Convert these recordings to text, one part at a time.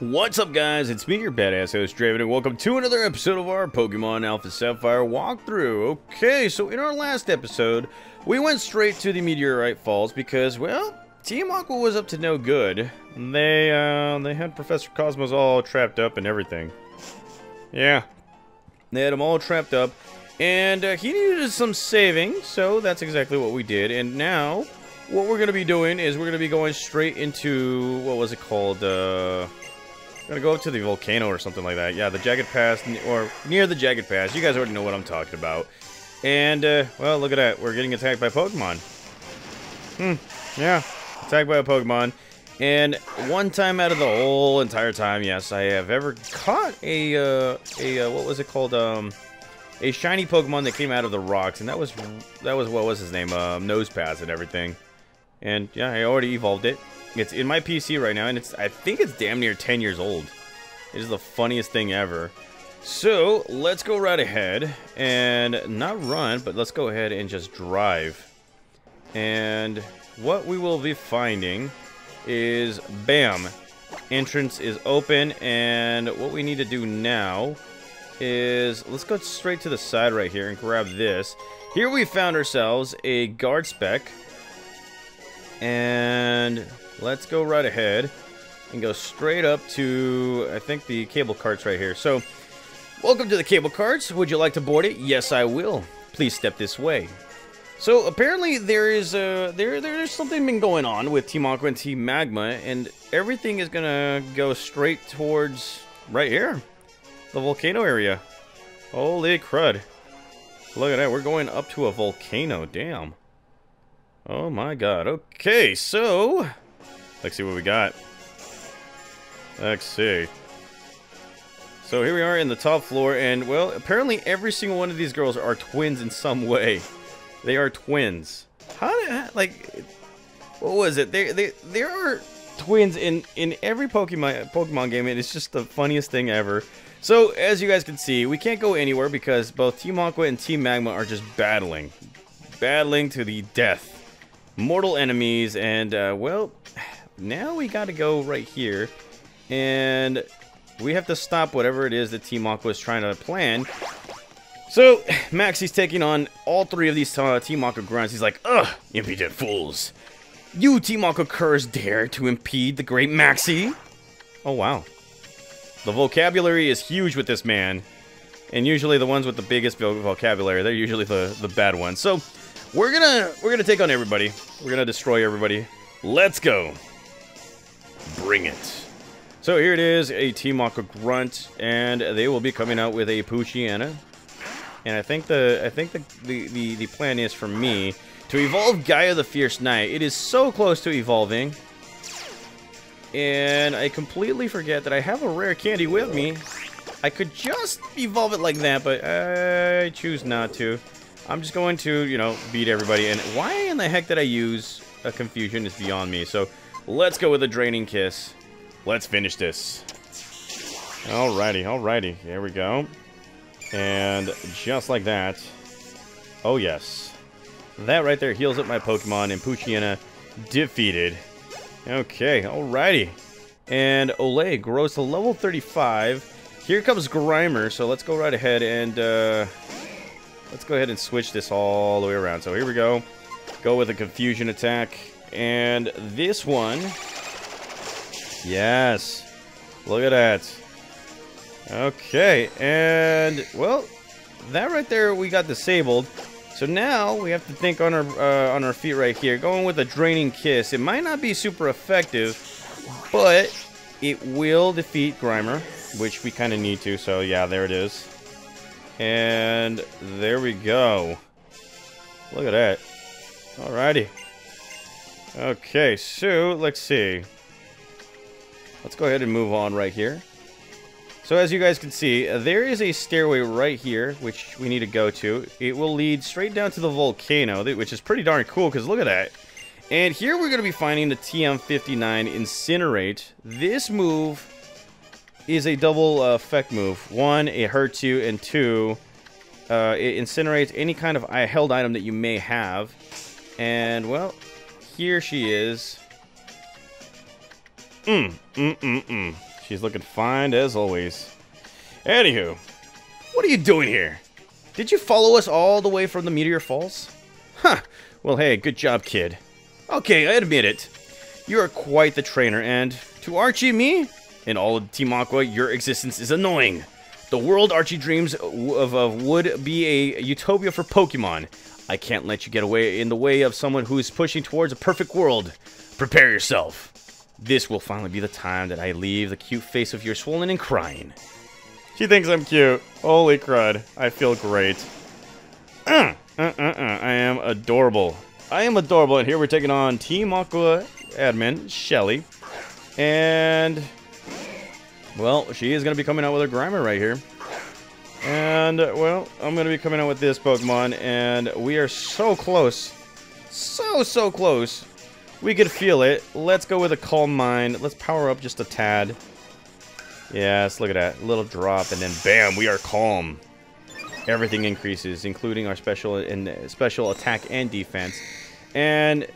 What's up, guys? It's me, your badass host, Draven, and welcome to another episode of our Pokemon Alpha Sapphire walkthrough. Okay, so in our last episode, we went straight to the Meteorite Falls because, well, Team Aqua was up to no good. They, uh, they had Professor Cosmos all trapped up and everything. Yeah, they had him all trapped up, and uh, he needed some saving, so that's exactly what we did. And now, what we're going to be doing is we're going to be going straight into, what was it called, uh... Gonna go up to the volcano or something like that. Yeah, the Jagged Pass, or near the Jagged Pass. You guys already know what I'm talking about. And, uh, well, look at that. We're getting attacked by Pokemon. Hmm, yeah. Attacked by a Pokemon. And one time out of the whole entire time, yes, I have ever caught a, uh, a, uh, what was it called, um, a shiny Pokemon that came out of the rocks, and that was, that was, what was his name, um, Nosepass and everything. And, yeah, I already evolved it. It's in my PC right now, and it's I think it's damn near 10 years old. It is the funniest thing ever. So, let's go right ahead, and not run, but let's go ahead and just drive. And what we will be finding is, bam, entrance is open, and what we need to do now is, let's go straight to the side right here and grab this. Here we found ourselves a guard spec, and let's go right ahead and go straight up to, I think, the cable carts right here. So, welcome to the cable carts. Would you like to board it? Yes, I will. Please step this way. So, apparently there is, uh, there, there's something been going on with Team Aqua and Team Magma, and everything is gonna go straight towards right here. The volcano area. Holy crud. Look at that, we're going up to a volcano, damn. Oh my god, okay, so... Let's see what we got. Let's see. So here we are in the top floor, and, well, apparently every single one of these girls are twins in some way. They are twins. How did, like, what was it? They, they, there are twins in, in every Pokemon, Pokemon game, and it's just the funniest thing ever. So, as you guys can see, we can't go anywhere because both Team Aqua and Team Magma are just battling. Battling to the death. Mortal enemies, and, uh, well, now we gotta go right here, and we have to stop whatever it is that Team Aqua is trying to plan. So, Maxie's taking on all three of these uh, Team Aqua grunts. He's like, Ugh, impudent fools. You Team Aqua curs dare to impede the great Maxie? Oh, wow. The vocabulary is huge with this man. And usually the ones with the biggest vocabulary, they're usually the, the bad ones. So, we're gonna we're gonna take on everybody. We're gonna destroy everybody. Let's go. Bring it. So here it is, a Team Aqua Grunt, and they will be coming out with a Poochyena. And I think the I think the, the, the, the plan is for me to evolve Gaia the Fierce Knight. It is so close to evolving. And I completely forget that I have a rare candy with me. I could just evolve it like that, but I choose not to. I'm just going to, you know, beat everybody. And why in the heck did I use a Confusion is beyond me. So let's go with a Draining Kiss. Let's finish this. Alrighty, alrighty. There we go. And just like that. Oh, yes. That right there heals up my Pokemon, and Poochyena defeated. Okay, alrighty. And Olay grows to level 35. Here comes Grimer, so let's go right ahead and, uh, let's go ahead and switch this all the way around. So here we go. Go with a Confusion attack. And this one... Yes. Look at that. Okay, and, well, that right there we got disabled. So now we have to think on our uh, on our feet right here. Going with a Draining Kiss. It might not be super effective, but it will defeat Grimer, which we kind of need to. So yeah, there it is. And there we go. Look at that. Alrighty. Okay, so let's see. Let's go ahead and move on right here. So as you guys can see, uh, there is a stairway right here, which we need to go to. It will lead straight down to the volcano, which is pretty darn cool, because look at that. And here we're going to be finding the TM59 Incinerate. This move is a double uh, effect move. One, it hurts you, and two, uh, it incinerates any kind of uh, held item that you may have. And, well, here she is. Mm, mm, mm, mm. She's looking fine as always. Anywho, what are you doing here? Did you follow us all the way from the Meteor Falls? Huh. Well, hey, good job, kid. Okay, I admit it. You are quite the trainer, and to Archie me, and all of Team Aqua, your existence is annoying. The world Archie dreams of, of would be a utopia for Pokemon. I can't let you get away in the way of someone who is pushing towards a perfect world. Prepare yourself. This will finally be the time that I leave the cute face of yours swollen and crying. She thinks I'm cute. Holy crud. I feel great. Uh, uh, uh, uh. I am adorable. I am adorable, and here we're taking on Team Aqua admin, Shelly. And, well, she is going to be coming out with a Grimer right here. And, well, I'm going to be coming out with this Pokemon, and we are so close. So, so close. We could feel it. Let's go with a Calm Mind. Let's power up just a tad. Yes, look at that. Little drop, and then bam, we are calm. Everything increases, including our special and special attack and defense. And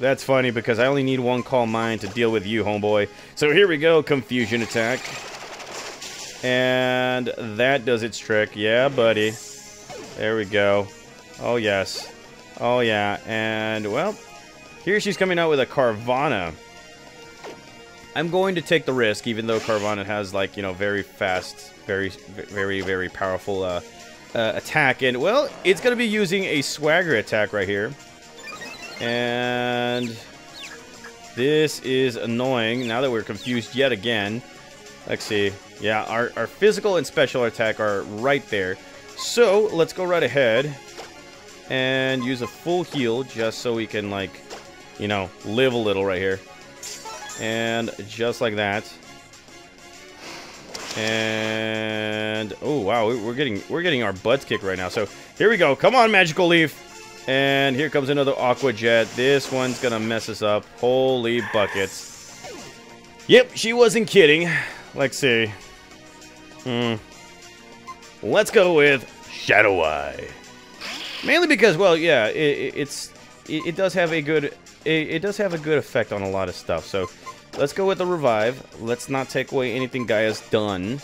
that's funny because I only need one Calm Mind to deal with you, homeboy. So here we go, Confusion Attack. And that does its trick. Yeah, buddy. There we go. Oh, yes. Oh, yeah. And, well, here she's coming out with a Carvanha. I'm going to take the risk, even though Carvanha has, like, you know, very fast, very, very, very powerful uh, uh, attack. And, well, it's going to be using a Swagger attack right here. And this is annoying now that we're confused yet again. Let's see. Yeah, our, our physical and special attack are right there. So, let's go right ahead and use a full heal just so we can, like, you know, live a little right here. And just like that. And oh wow, we're getting we're getting our butts kicked right now. So here we go. Come on, magical leaf. And here comes another Aqua Jet. This one's gonna mess us up. Holy buckets. Yep, she wasn't kidding. Let's see. Hmm. Let's go with Shadow Eye. Mainly because, well, yeah, it, it's it, it, does have a good it, it does have a good effect on a lot of stuff. So let's go with the revive. Let's not take away anything Gaia's done.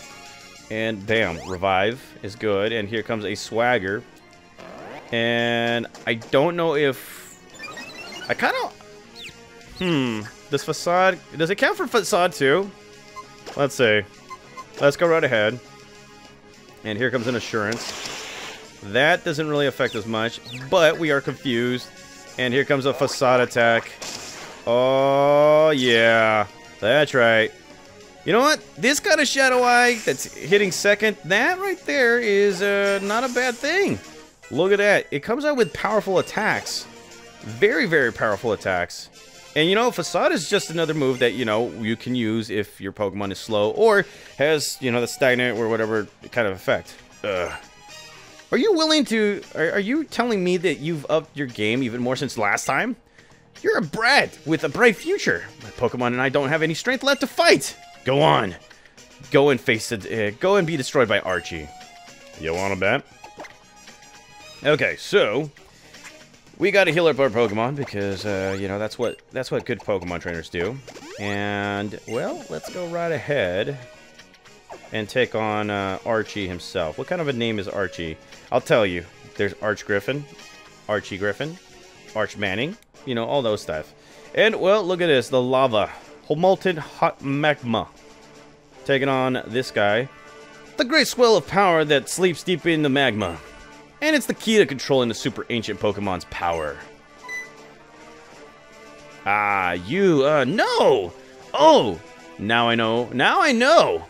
And bam, revive is good. And here comes a swagger. And I don't know if I kind of hmm. This facade does it count for facade too? Let's see. Let's go right ahead. And here comes an assurance. That doesn't really affect us much, but we are confused. And here comes a facade attack. Oh, yeah. That's right. You know what? This kind of Shadow Eye that's hitting second, that right there is uh, not a bad thing. Look at that. It comes out with powerful attacks. Very, very powerful attacks. And you know, Facade is just another move that, you know, you can use if your Pokemon is slow or has, you know, the stagnant or whatever kind of effect. Ugh. Are you willing to... Are, are you telling me that you've upped your game even more since last time? You're a brat with a bright future. My Pokemon and I don't have any strength left to fight. Go on. Go and face it. Uh, go and be destroyed by Archie. You want to bet? Okay, so we got to heal up our Pokemon because uh, you know that's what that's what good Pokemon trainers do. And well, let's go right ahead and take on uh, Archie himself. What kind of a name is Archie? I'll tell you. There's Arch Griffin, Archie Griffin, Arch Manning, you know, all those stuff. And, well, look at this. The lava. Molten hot magma. Taking on this guy. The great swell of power that sleeps deep in the magma. And it's the key to controlling the super ancient Pokemon's power. Ah, you, uh, no! Oh! Now I know. Now I know!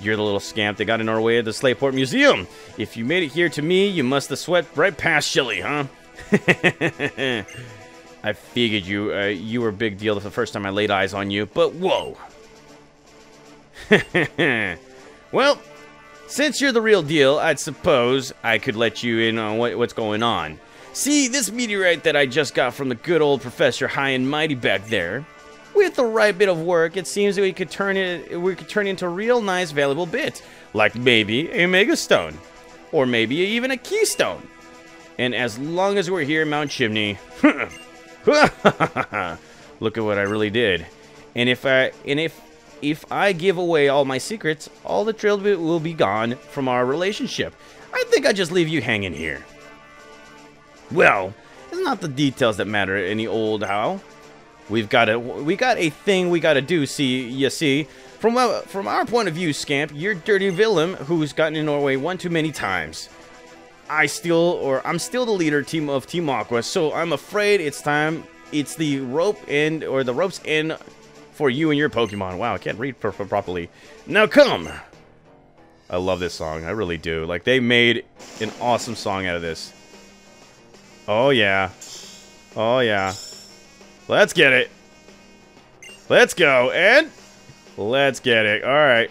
You're the little scamp that got in our way at the Slateport Museum. If you made it here to me, you must have swept right past Shelly, huh? I figured you uh, you were a big deal the first time I laid eyes on you, but whoa. well, since you're the real deal, I'd suppose I could let you in on what, what's going on. See, this meteorite that I just got from the good old Professor High and Mighty back there, with the right bit of work, it seems that we could turn it we could turn it into a real nice valuable bit, like maybe a megastone, or maybe even a keystone. And as long as we're here in Mount Chimney, look at what I really did. And if I and if if I give away all my secrets, all the trail will be gone from our relationship. I think I just leave you hanging here. Well, it's not the details that matter any old how. We've got a we got a thing we got to do. See, you see, from our, from our point of view, Scamp, you're dirty villain who's gotten in our way one too many times. I still, or I'm still the leader team of Team Aqua, so I'm afraid it's time. It's the rope end or the rope's end for you and your Pokemon. Wow, I can't read properly. Now come. I love this song. I really do. Like they made an awesome song out of this. Oh yeah. Oh yeah. Let's get it. Let's go. And let's get it. All right.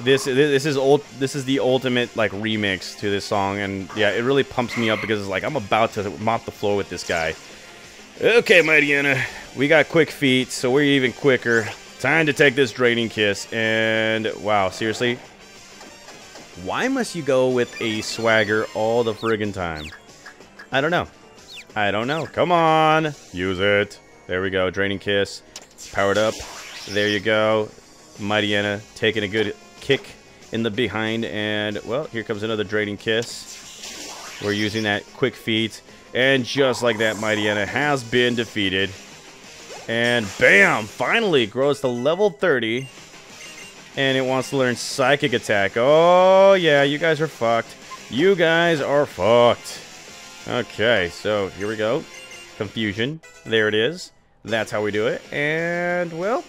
This this is old. This is the ultimate like remix to this song, and yeah, it really pumps me up because it's like I'm about to mop the floor with this guy. Okay, Mightyena, we got quick feet, so we're even quicker. Time to take this draining kiss, and wow, seriously, why must you go with a swagger all the friggin' time? I don't know. I don't know. Come on. Use it. There we go. Draining Kiss. Powered up. There you go. Mightyena taking a good kick in the behind. And, well, here comes another Draining Kiss. We're using that quick feet. And just like that, Mightyena has been defeated. And bam! Finally grows to level 30. And it wants to learn Psychic Attack. Oh, yeah, you guys are fucked. You guys are fucked. Okay, so here we go. Confusion. There it is. That's how we do it. And, well,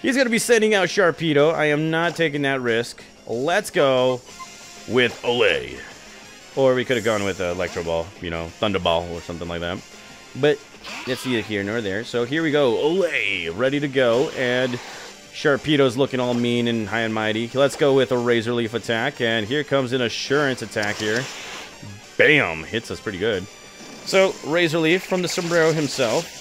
he's going to be sending out Sharpedo. I am not taking that risk. Let's go with Olay. Or we could have gone with uh, Electro Ball, you know, Thunderball or something like that. But it's neither here nor there. So here we go. Olay, ready to go. And Sharpedo's looking all mean and high and mighty. Let's go with a Razor Leaf attack. And here comes an Assurance attack here. Bam! Hits us pretty good. So, Razor Leaf from the sombrero himself.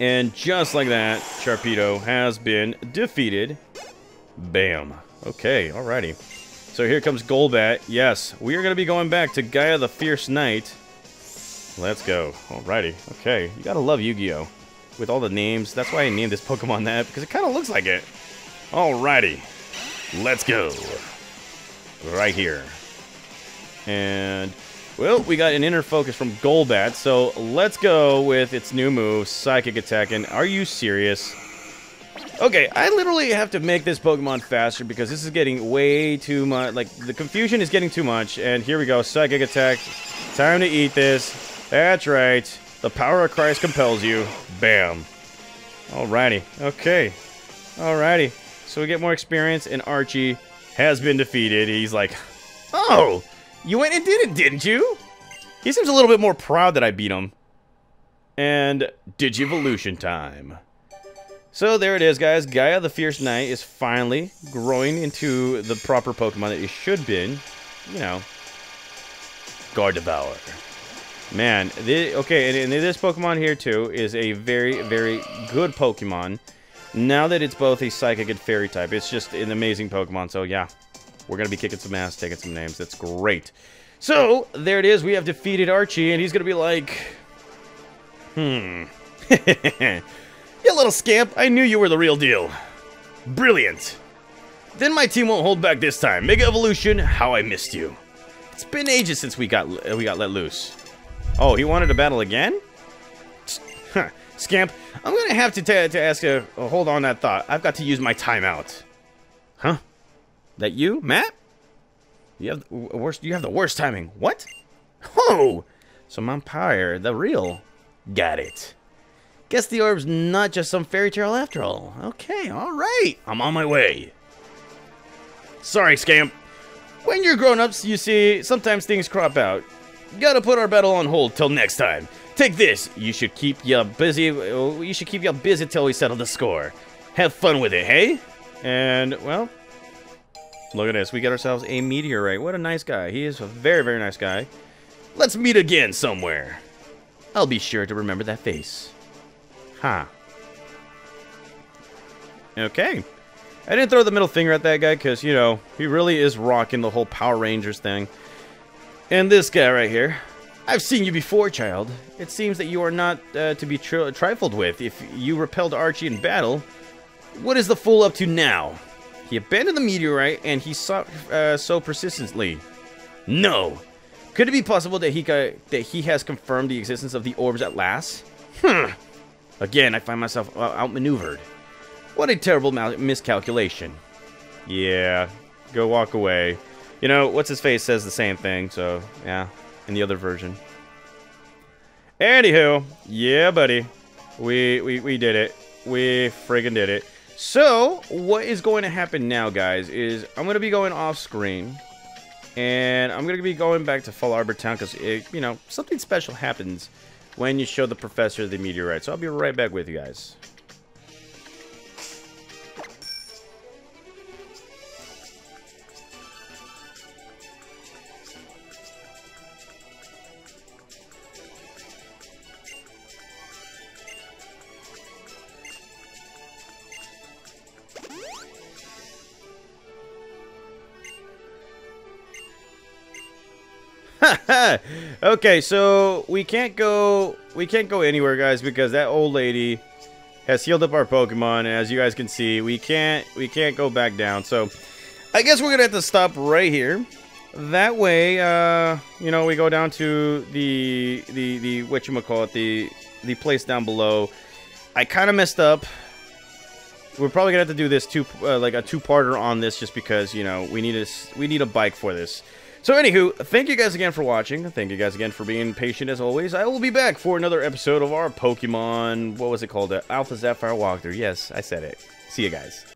And just like that, Sharpedo has been defeated. Bam. Okay, alrighty. So here comes Golbat. Yes, we are going to be going back to Gaia the Fierce Knight. Let's go. Alrighty. Okay, you gotta love Yu-Gi-Oh! With all the names. That's why I named this Pokemon that, because it kind of looks like it. Alrighty. Let's go. Right here. And, well, we got an inner focus from Golbat, so let's go with its new move, Psychic Attack. And are you serious? Okay, I literally have to make this Pokemon faster because this is getting way too much. Like, the confusion is getting too much. And here we go, Psychic Attack. Time to eat this. That's right. The power of Christ compels you. Bam. Alrighty. Okay. Alrighty. So we get more experience, and Archie has been defeated. He's like, Oh! You went and did it, didn't you? He seems a little bit more proud that I beat him. And Digivolution time. So there it is, guys. Gaia the Fierce Knight is finally growing into the proper Pokemon that it should be. You know, Gardevoir. Man, this, okay, and, and this Pokemon here, too, is a very, very good Pokemon. Now that it's both a Psychic and Fairy type, it's just an amazing Pokemon, so yeah. We're to be kicking some ass, taking some names. That's great. So, there it is. We have defeated Archie, and he's to be like... Hmm. you little scamp. I knew you were the real deal. Brilliant. Then my team won't hold back this time. Mega Evolution, how I missed you. It's been ages since we got we got let loose. Oh, he wanted to battle again? Huh. Scamp, I'm to have to, to ask you, uh, hold on that thought. I've got to use my timeout. Huh? That you, Matt? You have the worst. You have the worst timing. What? Oh, so Vampire, the real. Got it. Guess the orb's not just some fairy tale after all. Okay, all right. I'm on my way. Sorry, Scamp. When you're grown-ups, you see, sometimes things crop out. Gotta put our battle on hold till next time. Take this. You should keep ya busy. Uh, you should keep ya busy till we settle the score. Have fun with it, hey? And, well, Look at this. We get ourselves a meteorite. What a nice guy. He is a very, very nice guy. Let's meet again somewhere. I'll be sure to remember that face. Huh. Okay. I didn't throw the middle finger at that guy because, you know, he really is rocking the whole Power Rangers thing. And this guy right here, I've seen you before, child. It seems that you are not uh, to be tri trifled with. If you repelled Archie in battle, what is the fool up to now? He abandoned the meteorite and he sought uh, so persistently. No. Could it be possible that he that he has confirmed the existence of the orbs at last? Hmm. Again, I find myself uh, outmaneuvered. What a terrible miscalculation. Yeah, go walk away. You know, what's his face says the same thing, so yeah, in the other version. Anywho, yeah, buddy, we we we did it. We friggin' did it. So, what is going to happen now, guys, is I'm going to be going off screen. And I'm going to be going back to Fallarbor Town because, you know, something special happens when you show the professor the meteorite. So I'll be right back with you guys. okay, so we can't go we can't go anywhere, guys, because that old lady has healed up our Pokemon, and as you guys can see, we can't we can't go back down. So I guess we're gonna have to stop right here. That way, uh, you know, we go down to the the the what you call it, the the place down below. I kind of messed up. We're probably gonna have to do this two uh, like a two-parter on this, just because you know we need a we need a bike for this. So, anywho, thank you guys again for watching. Thank you guys again for being patient as always. I will be back for another episode of our Pokemon, what was it called? Alpha Sapphire walkthrough. Yes, I said it. See you guys.